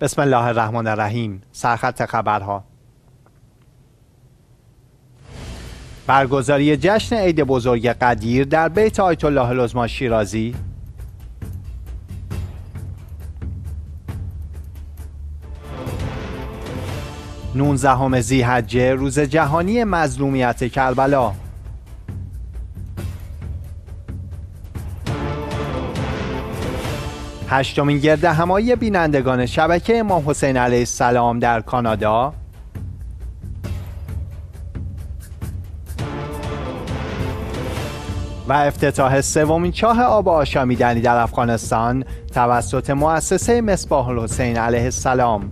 بسم الله الرحمن الرحیم. سرخط خبرها. برگزاری جشن عید بزرگ قدیر در بیت آیت الله العظما شیرازی. 19 ذی‌حجه روز جهانی مظلومیت کربلا. هشتمین گرد همایی بینندگان شبکه امام حسین علیه السلام در کانادا. و افتتاح سومین چاه آب آشامیدنی در افغانستان توسط مؤسسه مصباح الحسین علیه السلام.